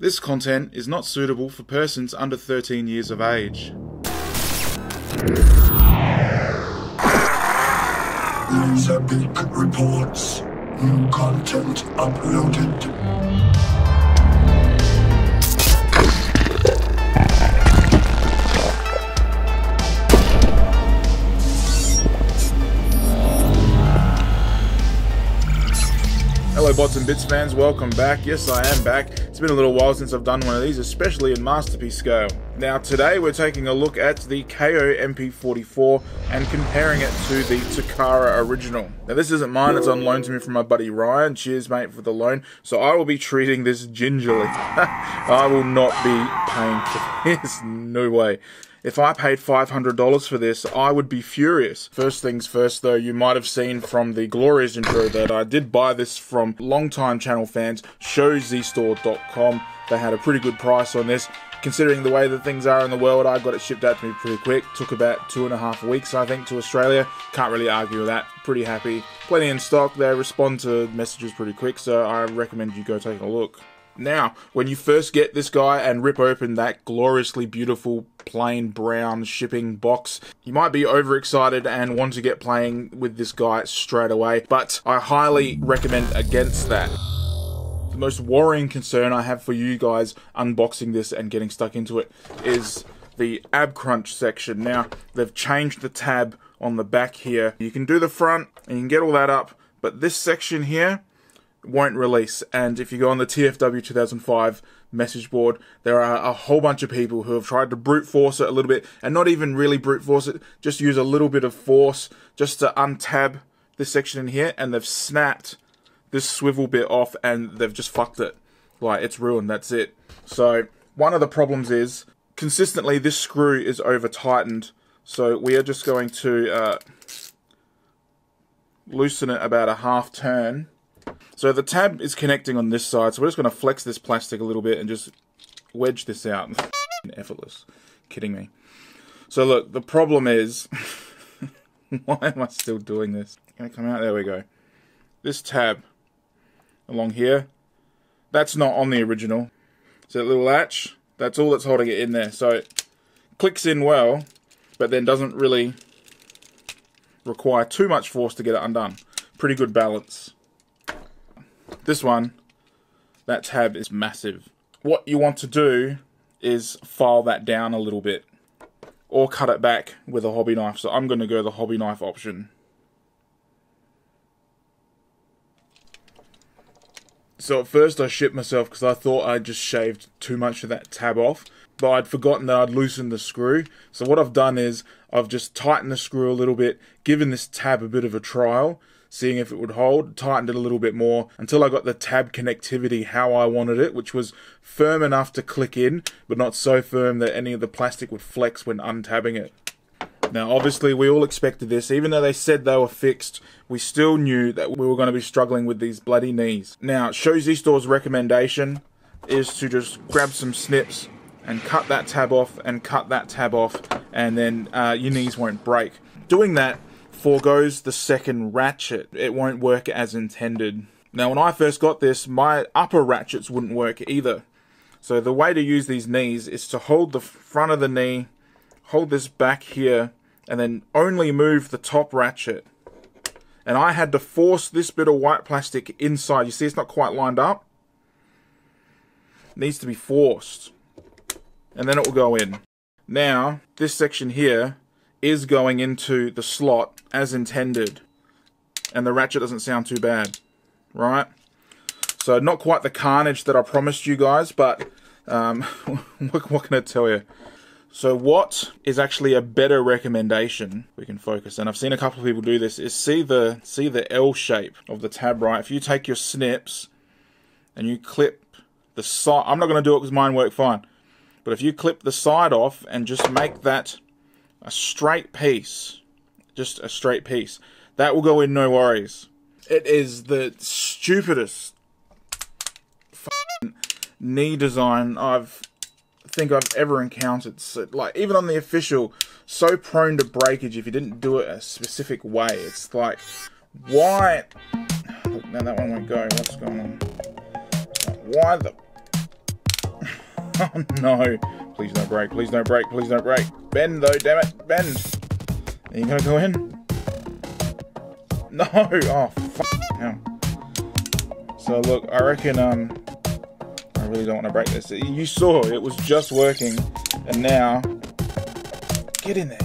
This content is not suitable for persons under 13 years of age. Big reports. New content uploaded. Hello, bots and bits fans. Welcome back. Yes, I am back. It's been a little while since I've done one of these, especially in masterpiece scale. Now, today we're taking a look at the KO MP44 and comparing it to the Takara original. Now, this isn't mine. It's on loan to me from my buddy Ryan. Cheers, mate, for the loan. So I will be treating this gingerly. I will not be paying for this. No way. If I paid $500 for this, I would be furious. First things first, though, you might have seen from the glorious intro that I did buy this from longtime channel fans, showzstore.com. They had a pretty good price on this. Considering the way that things are in the world, I got it shipped out to me pretty quick. Took about two and a half weeks, I think, to Australia. Can't really argue with that. Pretty happy. Plenty in stock. They respond to messages pretty quick, so I recommend you go take a look. Now, when you first get this guy and rip open that gloriously beautiful plain brown shipping box, you might be overexcited and want to get playing with this guy straight away, but I highly recommend against that. The most worrying concern I have for you guys unboxing this and getting stuck into it is the ab crunch section. Now, they've changed the tab on the back here. You can do the front and you can get all that up, but this section here, won't release. And if you go on the TFW 2005 message board, there are a whole bunch of people who have tried to brute force it a little bit and not even really brute force it, just use a little bit of force just to untab this section in here and they've snapped this swivel bit off and they've just fucked it. Like, it's ruined, that's it. So, one of the problems is consistently this screw is over tightened. So, we are just going to uh, loosen it about a half turn so the tab is connecting on this side, so we're just going to flex this plastic a little bit and just wedge this out. Effortless. Kidding me. So look, the problem is... why am I still doing this? Can I come out? There we go. This tab along here, that's not on the original. So that little latch, that's all that's holding it in there. So it clicks in well, but then doesn't really require too much force to get it undone. Pretty good balance. This one, that tab is massive. What you want to do is file that down a little bit or cut it back with a hobby knife. So I'm going to go the hobby knife option. So at first I shipped myself because I thought I just shaved too much of that tab off. But I'd forgotten that I'd loosened the screw. So what I've done is I've just tightened the screw a little bit, given this tab a bit of a trial, seeing if it would hold, tightened it a little bit more until I got the tab connectivity how I wanted it, which was firm enough to click in, but not so firm that any of the plastic would flex when untabbing it. Now, obviously, we all expected this. Even though they said they were fixed, we still knew that we were going to be struggling with these bloody knees. Now, ShowZ Store's recommendation is to just grab some snips and cut that tab off and cut that tab off, and then uh, your knees won't break. Doing that foregoes the second ratchet. It won't work as intended. Now, when I first got this, my upper ratchets wouldn't work either. So the way to use these knees is to hold the front of the knee, hold this back here, and then only move the top ratchet. And I had to force this bit of white plastic inside. You see it's not quite lined up? It needs to be forced. And then it will go in. Now, this section here is going into the slot as intended. And the ratchet doesn't sound too bad, right? So not quite the carnage that I promised you guys, but um, what, what can I tell you? So what is actually a better recommendation we can focus, and I've seen a couple of people do this, is see the see the L shape of the tab, right? If you take your snips and you clip the side, I'm not going to do it because mine work fine, but if you clip the side off and just make that a straight piece, just a straight piece, that will go in no worries. It is the stupidest knee design I've think I've ever encountered. So, like even on the official, so prone to breakage if you didn't do it a specific way. It's like, why? Oh, now that one won't go. What's going on? Why the? Oh no. Please don't break, please don't break, please don't break. Bend though, damn it, bend. Are you gonna go in? No! Oh, fuck. So look, I reckon, um, I really don't want to break this. You saw it was just working, and now, get in there.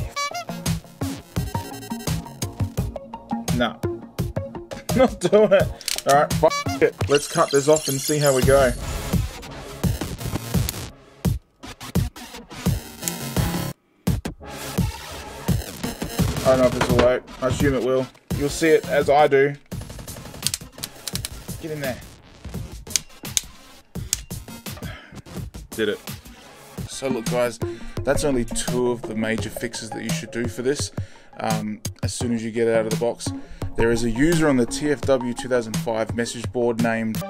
No. Not doing it. Alright, fuck it. Let's cut this off and see how we go. I don't know if this will work. I assume it will. You'll see it as I do. Get in there. Did it. So look guys, that's only two of the major fixes that you should do for this um, as soon as you get it out of the box. There is a user on the TFW 2005 message board named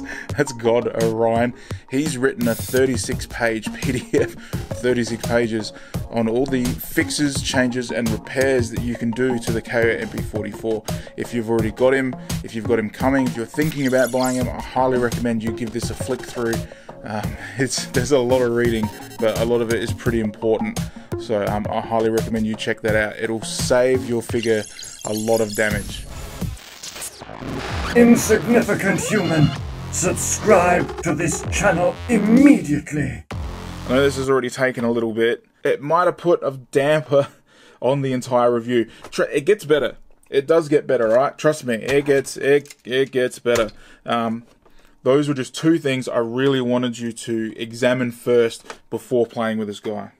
that's that's God Orion. He's written a 36 page PDF, 36 pages on all the fixes, changes, and repairs that you can do to the KO MP44. If you've already got him, if you've got him coming, if you're thinking about buying him, I highly recommend you give this a flick through. Um, it's there's a lot of reading, but a lot of it is pretty important. So um, I highly recommend you check that out. It'll save your figure a lot of damage. Insignificant human, subscribe to this channel immediately. I know this has already taken a little bit. It might have put a damper on the entire review. It gets better. It does get better, right? Trust me, it gets it it gets better. Um, those were just two things I really wanted you to examine first before playing with this guy.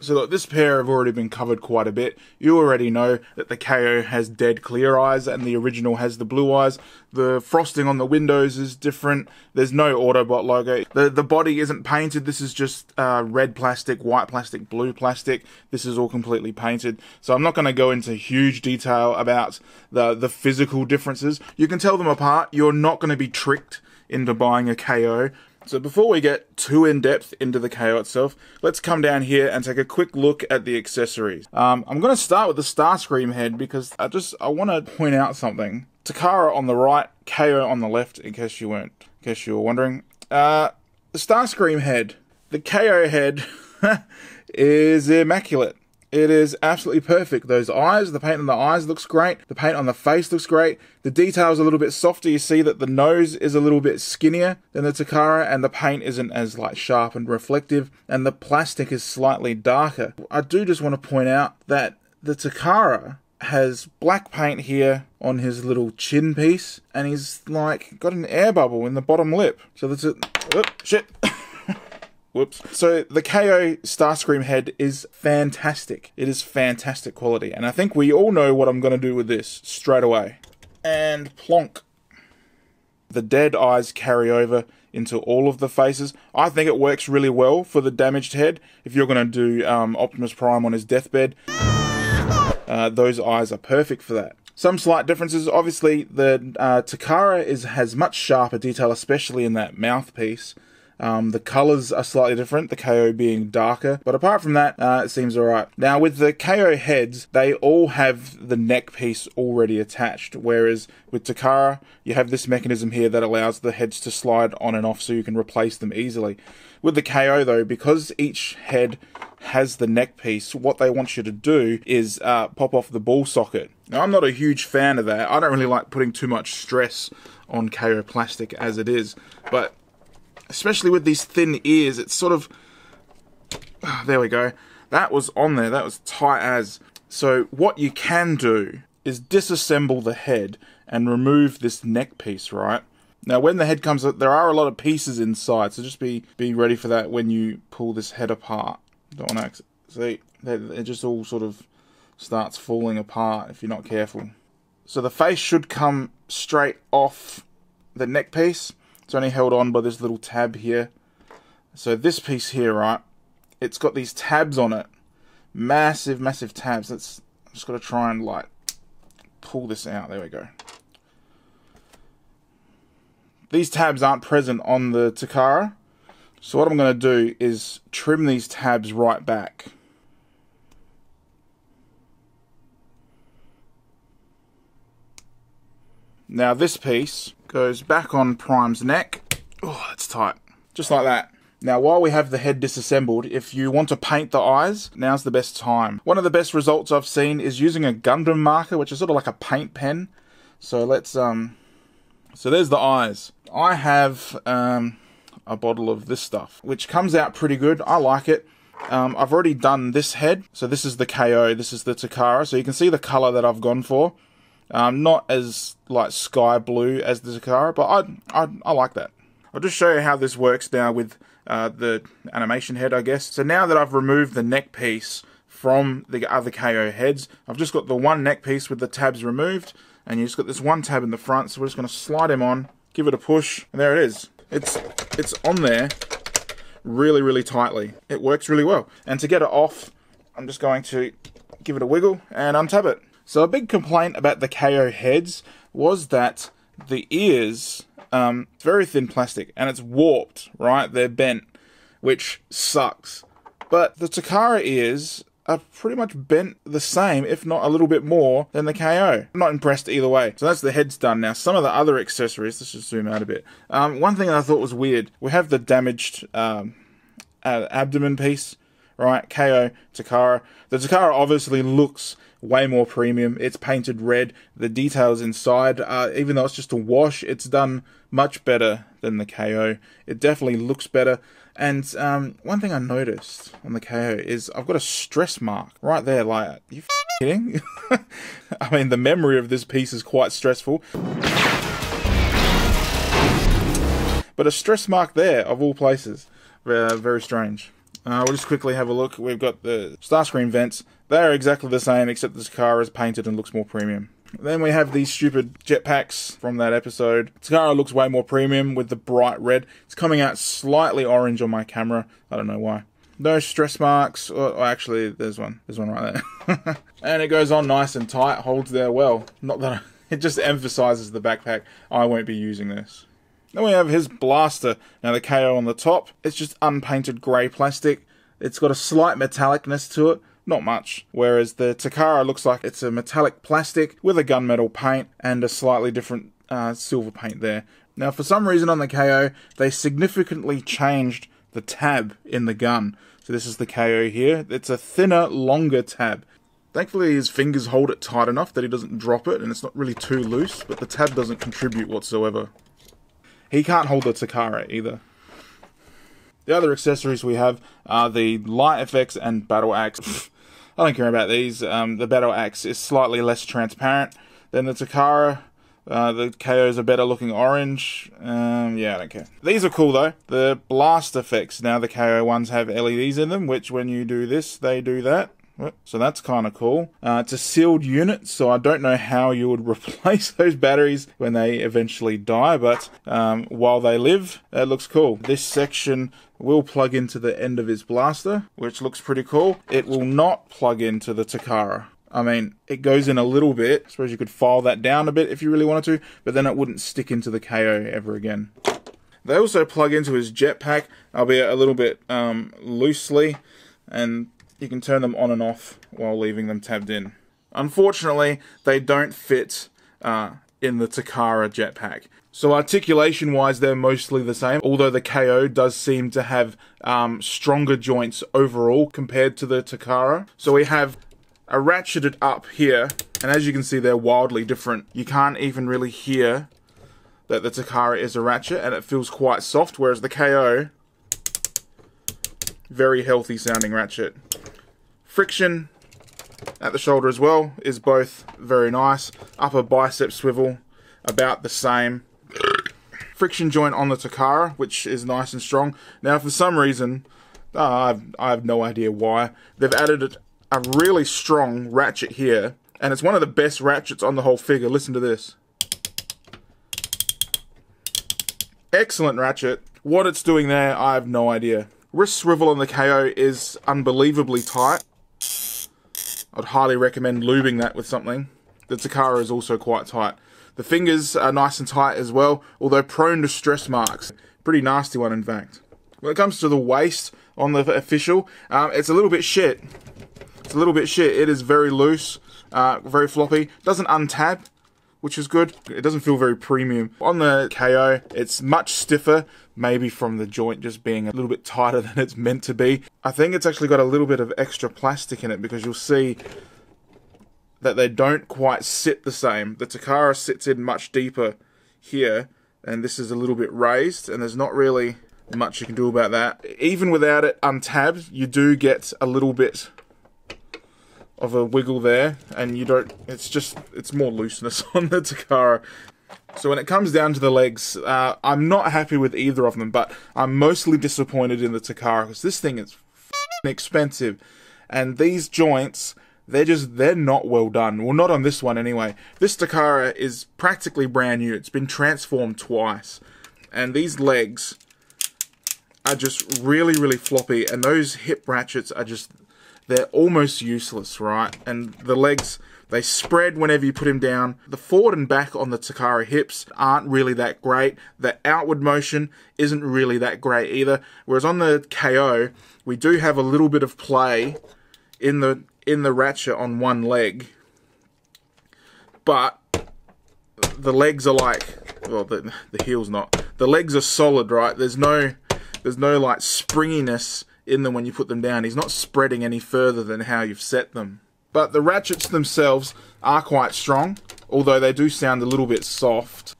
So look, this pair have already been covered quite a bit. You already know that the KO has dead clear eyes and the original has the blue eyes. The frosting on the windows is different. There's no Autobot logo. The the body isn't painted. This is just uh, red plastic, white plastic, blue plastic. This is all completely painted. So I'm not going to go into huge detail about the the physical differences. You can tell them apart. You're not going to be tricked into buying a KO. So before we get too in depth into the KO itself, let's come down here and take a quick look at the accessories. Um, I'm going to start with the Starscream head because I just I want to point out something. Takara on the right, KO on the left. In case you weren't, in case you were wondering, uh, the Starscream head, the KO head, is immaculate. It is absolutely perfect. Those eyes, the paint on the eyes looks great. The paint on the face looks great. The detail is a little bit softer. You see that the nose is a little bit skinnier than the Takara, and the paint isn't as like sharp and reflective, and the plastic is slightly darker. I do just want to point out that the Takara has black paint here on his little chin piece, and he's like got an air bubble in the bottom lip. So that's it. Oh, shit. Whoops. So the KO Starscream head is fantastic. It is fantastic quality. And I think we all know what I'm going to do with this straight away. And plonk. The dead eyes carry over into all of the faces. I think it works really well for the damaged head. If you're going to do um, Optimus Prime on his deathbed, uh, those eyes are perfect for that. Some slight differences. Obviously, the uh, Takara is has much sharper detail, especially in that mouthpiece. Um, the colors are slightly different, the KO being darker, but apart from that, uh, it seems alright. Now, with the KO heads, they all have the neck piece already attached, whereas with Takara, you have this mechanism here that allows the heads to slide on and off so you can replace them easily. With the KO, though, because each head has the neck piece, what they want you to do is uh, pop off the ball socket. Now, I'm not a huge fan of that. I don't really like putting too much stress on KO plastic as it is, but especially with these thin ears, it's sort of. Oh, there we go. That was on there. That was tight as. So what you can do is disassemble the head and remove this neck piece, right? Now, when the head comes up, there are a lot of pieces inside, so just be be ready for that when you pull this head apart. Don't want to see it just all sort of starts falling apart if you're not careful. So the face should come straight off the neck piece. It's only held on by this little tab here. So this piece here, right, it's got these tabs on it. Massive, massive tabs. Let's I'm just got to try and like pull this out. There we go. These tabs aren't present on the Takara. So what I'm going to do is trim these tabs right back. Now this piece goes back on Prime's neck. Oh, that's tight. Just like that. Now, while we have the head disassembled, if you want to paint the eyes, now's the best time. One of the best results I've seen is using a Gundam marker, which is sort of like a paint pen. So let's, um, so there's the eyes. I have, um, a bottle of this stuff, which comes out pretty good. I like it. Um, I've already done this head. So this is the KO, this is the Takara. So you can see the color that I've gone for. Um, not as like sky blue as the Takara, but I, I, I like that. I'll just show you how this works now with uh, the animation head, I guess. So now that I've removed the neck piece from the other KO heads, I've just got the one neck piece with the tabs removed, and you just got this one tab in the front. So we're just going to slide him on, give it a push, and there it is. It's it's on there really, really tightly. It works really well. And to get it off, I'm just going to give it a wiggle and untab it. So a big complaint about the KO heads was that the ears um, it's very thin plastic and it's warped, right? They're bent, which sucks. But the Takara ears are pretty much bent the same, if not a little bit more, than the KO. I'm not impressed either way. So that's the head's done. Now, some of the other accessories, let's just zoom out a bit. Um, one thing that I thought was weird, we have the damaged um, uh, abdomen piece, right? KO, Takara. The Takara obviously looks way more premium. It's painted red. The details inside, uh, even though it's just a wash, it's done much better than the KO. It definitely looks better. And um, one thing I noticed on the KO is I've got a stress mark right there. Like, are you kidding? I mean, the memory of this piece is quite stressful. But a stress mark there, of all places. Uh, very strange. Uh, we'll just quickly have a look. We've got the Starscream vents. They are exactly the same, except Takara is painted and looks more premium. Then we have these stupid jetpacks from that episode. Takara looks way more premium with the bright red. It's coming out slightly orange on my camera. I don't know why. No stress marks. Oh, oh actually, there's one. There's one right there. and it goes on nice and tight, holds there well. Not that I, it just emphasizes the backpack. I won't be using this. Then we have his blaster. Now the KO on the top. It's just unpainted grey plastic. It's got a slight metallicness to it not much. Whereas the Takara looks like it's a metallic plastic with a gunmetal paint and a slightly different uh, silver paint there. Now, for some reason on the KO, they significantly changed the tab in the gun. So this is the KO here. It's a thinner, longer tab. Thankfully, his fingers hold it tight enough that he doesn't drop it and it's not really too loose, but the tab doesn't contribute whatsoever. He can't hold the Takara either. The other accessories we have are the light effects and battle axe. I don't care about these. Um, the Battle Axe is slightly less transparent than the Takara. Uh, the KO's a better looking orange. Um, yeah, I don't care. These are cool though. The blast effects. Now the KO ones have LEDs in them, which when you do this, they do that. So that's kind of cool. Uh, it's a sealed unit, so I don't know how you would replace those batteries when they eventually die, but um, while they live, that looks cool. This section will plug into the end of his blaster, which looks pretty cool. It will not plug into the Takara. I mean, it goes in a little bit. I suppose you could file that down a bit if you really wanted to, but then it wouldn't stick into the KO ever again. They also plug into his jetpack, albeit a little bit um, loosely, and you can turn them on and off while leaving them tabbed in. Unfortunately, they don't fit uh, in the Takara jetpack. So articulation wise, they're mostly the same, although the KO does seem to have um, stronger joints overall compared to the Takara. So we have a ratcheted up here, and as you can see, they're wildly different. You can't even really hear that the Takara is a ratchet, and it feels quite soft, whereas the KO, very healthy sounding ratchet. Friction at the shoulder as well is both very nice. Upper bicep swivel, about the same. Friction joint on the Takara, which is nice and strong. Now, for some reason, uh, I've, I have no idea why, they've added a really strong ratchet here, and it's one of the best ratchets on the whole figure. Listen to this. Excellent ratchet. What it's doing there, I have no idea. Wrist swivel on the KO is unbelievably tight. I'd highly recommend lubing that with something. The Takara is also quite tight. The fingers are nice and tight as well, although prone to stress marks. Pretty nasty one, in fact. When it comes to the waist on the official, um, it's a little bit shit. It's a little bit shit. It is very loose, uh, very floppy. Doesn't untab, which is good. It doesn't feel very premium. On the KO, it's much stiffer, maybe from the joint just being a little bit tighter than it's meant to be. I think it's actually got a little bit of extra plastic in it because you'll see that they don't quite sit the same. The Takara sits in much deeper here, and this is a little bit raised, and there's not really much you can do about that. Even without it untabbed, you do get a little bit of a wiggle there, and you don't. It's just it's more looseness on the Takara. So when it comes down to the legs, uh, I'm not happy with either of them, but I'm mostly disappointed in the Takara because this thing is expensive, and these joints they're just they're not well done. Well, not on this one anyway. This Takara is practically brand new. It's been transformed twice, and these legs are just really really floppy, and those hip ratchets are just they're almost useless, right? And the legs they spread whenever you put him down. The forward and back on the Takara hips aren't really that great. The outward motion isn't really that great either. Whereas on the KO, we do have a little bit of play in the in the ratchet on one leg, but the legs are like well the the heel's not. The legs are solid, right? There's no there's no like springiness in them when you put them down. He's not spreading any further than how you've set them. But the ratchets themselves are quite strong, although they do sound a little bit soft.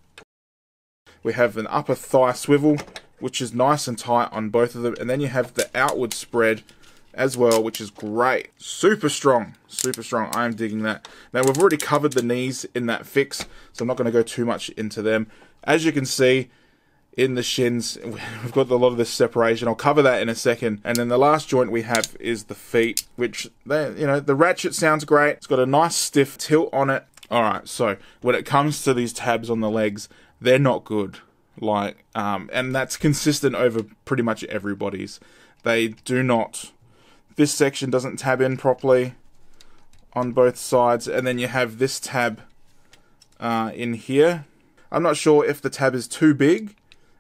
We have an upper thigh swivel, which is nice and tight on both of them, and then you have the outward spread as well, which is great. Super strong, super strong. I am digging that. Now, we've already covered the knees in that fix, so I'm not going to go too much into them. As you can see, in the shins. We've got a lot of this separation. I'll cover that in a second. And then the last joint we have is the feet, which they, you know, the ratchet sounds great. It's got a nice stiff tilt on it. All right, so when it comes to these tabs on the legs, they're not good. Like, um, and that's consistent over pretty much everybody's. They do not. This section doesn't tab in properly on both sides, and then you have this tab uh, in here. I'm not sure if the tab is too big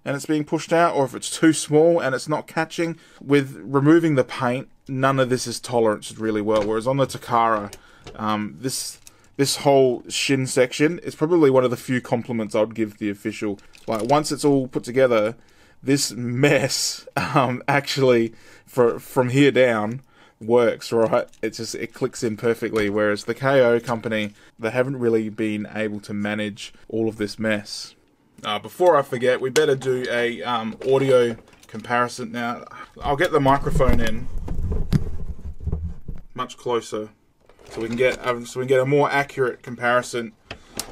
and it's being pushed out, or if it's too small and it's not catching. With removing the paint, none of this is toleranced really well. Whereas on the Takara, um, this this whole shin section is probably one of the few compliments I'd give the official. Like once it's all put together, this mess um, actually for from here down works right. It just it clicks in perfectly. Whereas the KO company, they haven't really been able to manage all of this mess. Uh, before I forget, we better do a um, audio comparison now. I'll get the microphone in much closer, so we can get um, so we can get a more accurate comparison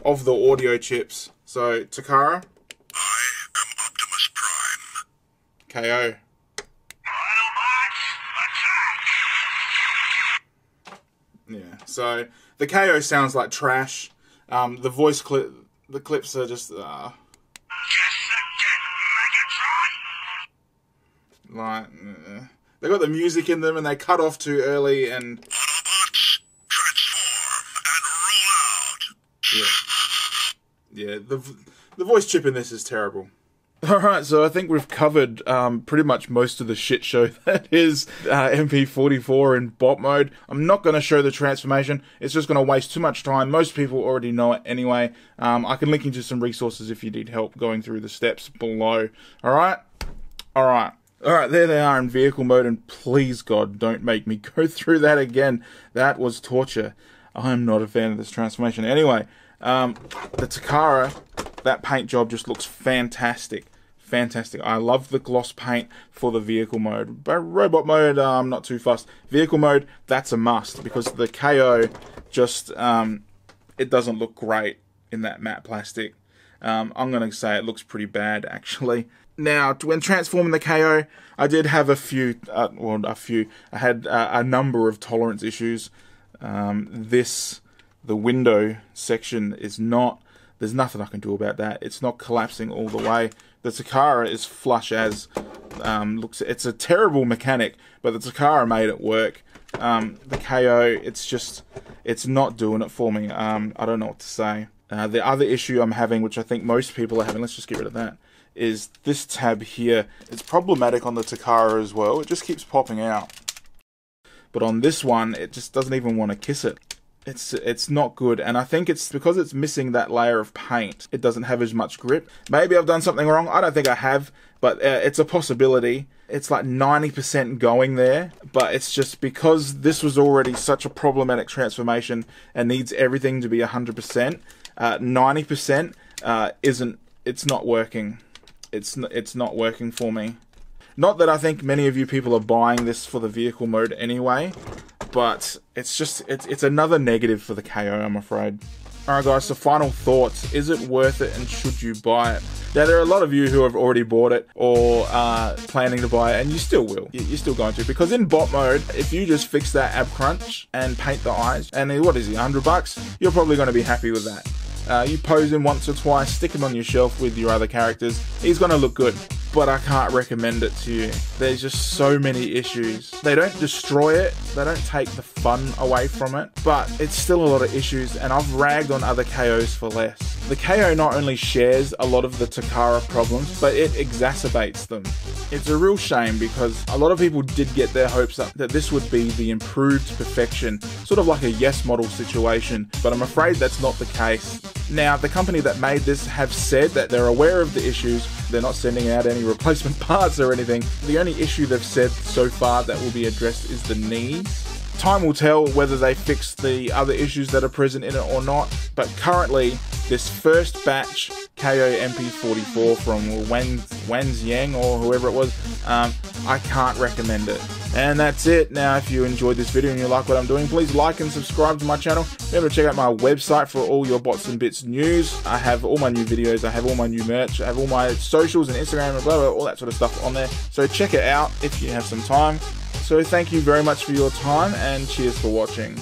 of the audio chips. So Takara. I am Optimus Prime. KO. Yeah. So the KO sounds like trash. Um, the voice clip, the clips are just. Uh, like uh, they got the music in them and they cut off too early and Autobots, transform and roll out. yeah. Yeah the the voice chip in this is terrible. All right so i think we've covered um, pretty much most of the shit show that is uh, mp44 in bot mode. I'm not going to show the transformation. It's just going to waste too much time. Most people already know it anyway. Um, i can link you to some resources if you need help going through the steps below. All right all right Alright, there they are in vehicle mode, and please God, don't make me go through that again. That was torture. I'm not a fan of this transformation. Anyway, um, the Takara, that paint job just looks fantastic. Fantastic. I love the gloss paint for the vehicle mode. But robot mode, uh, I'm not too fussed. Vehicle mode, that's a must, because the KO just, um, it doesn't look great in that matte plastic. Um, I'm going to say it looks pretty bad, actually. Now, when transforming the KO, I did have a few, uh, well, a few, I had uh, a number of tolerance issues. Um, this, the window section is not, there's nothing I can do about that. It's not collapsing all the way. The Takara is flush as, um, looks, it's a terrible mechanic, but the Takara made it work. Um, the KO, it's just, it's not doing it for me. Um, I don't know what to say. Uh, the other issue I'm having, which I think most people are having, let's just get rid of that, is this tab here. It's problematic on the Takara as well. It just keeps popping out. But on this one, it just doesn't even want to kiss it. It's it's not good, and I think it's because it's missing that layer of paint. It doesn't have as much grip. Maybe I've done something wrong. I don't think I have, but uh, it's a possibility. It's like 90% going there, but it's just because this was already such a problematic transformation and needs everything to be 100%. Uh, 90% uh, isn't. It's not working. It's it's not working for me. Not that I think many of you people are buying this for the vehicle mode anyway, but it's just it's it's another negative for the KO, I'm afraid. Alright guys, so final thoughts. Is it worth it and should you buy it? Now there are a lot of you who have already bought it or are planning to buy it and you still will. You- You're still going to because in bot mode, if you just fix that ab crunch and paint the eyes and what is it, 100 bucks, you're probably going to be happy with that. Uh, you pose him once or twice, stick him on your shelf with your other characters. He's going to look good, but I can't recommend it to you. There's just so many issues. They don't destroy it, they don't take the fun away from it, but it's still a lot of issues, and I've ragged on other KOs for less. The KO not only shares a lot of the Takara problems, but it exacerbates them. It's a real shame because a lot of people did get their hopes up that this would be the improved perfection, sort of like a yes model situation, but I'm afraid that's not the case. Now, the company that made this have said that they're aware of the issues, they're not sending out any replacement parts or anything. The only issue they've said so far that will be addressed is the knees. Time will tell whether they fix the other issues that are present in it or not, but currently, this first batch KO MP44 from Wen, Wen's Yang or whoever it was, um, I can't recommend it. And that's it. Now, if you enjoyed this video and you like what I'm doing, please like and subscribe to my channel. Remember to check out my website for all your bots and bits news. I have all my new videos, I have all my new merch, I have all my socials and Instagram and blah, blah, all that sort of stuff on there. So check it out if you have some time. So thank you very much for your time and cheers for watching.